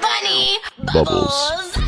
Bunny Bubbles. Bubbles.